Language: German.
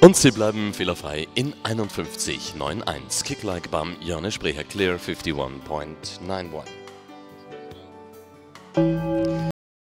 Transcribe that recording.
Und sie bleiben fehlerfrei in 51.91. Kick like bam, Jörne Sprecher, clear 51.91.